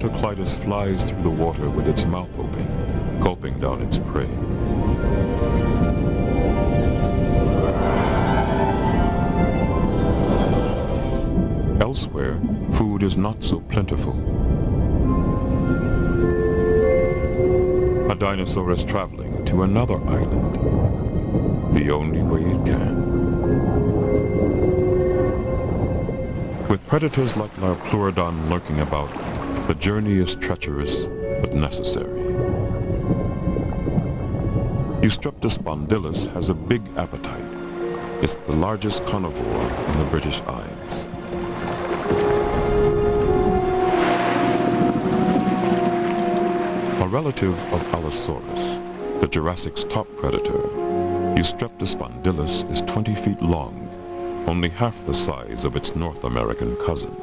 Aphthitus flies through the water with its mouth open, gulping down its prey. Elsewhere, food is not so plentiful. A dinosaur is traveling to another island, the only way it can. With predators like Liopleurodon lurking about, the journey is treacherous but necessary. Eustreptospondylus has a big appetite. It's the largest carnivore in the British Isles. A relative of Allosaurus, the Jurassic's top predator, Eustreptospondylus is 20 feet long, only half the size of its North American cousin.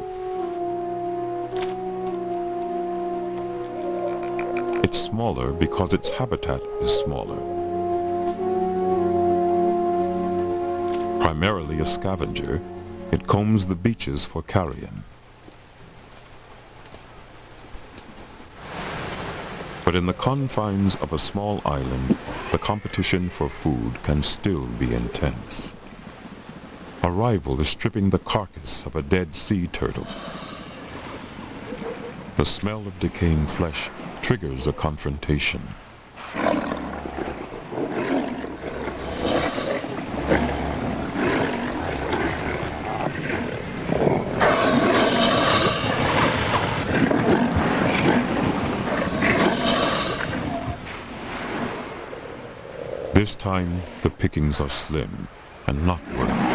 It's smaller because its habitat is smaller. Primarily a scavenger, it combs the beaches for carrion. But in the confines of a small island, the competition for food can still be intense. A rival is stripping the carcass of a dead sea turtle. The smell of decaying flesh triggers a confrontation. This time, the pickings are slim and not worth